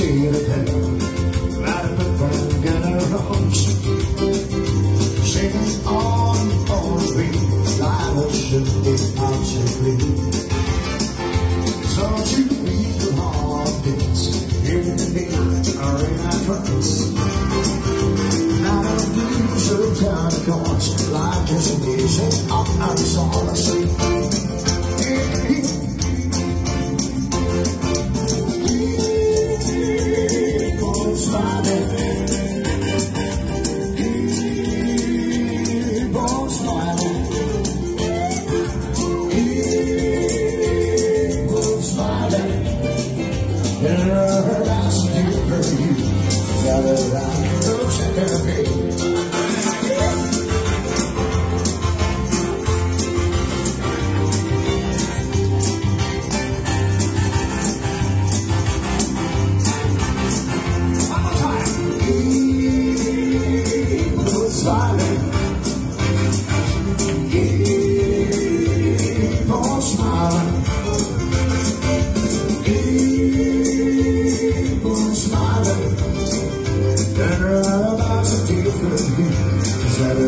shade of Right in the on the forest wings I worship the ocean blue So to meet the heartbeats In the night or in our trance Not a blues kind of Like just music of our Amen.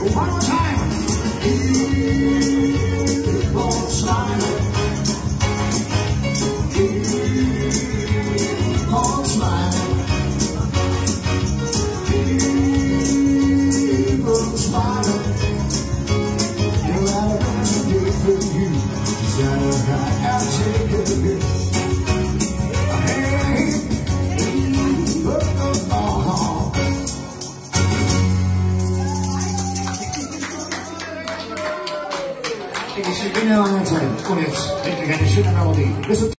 One more time. Tiene que ser bien avanzado con eso. Tiene que ser una botella.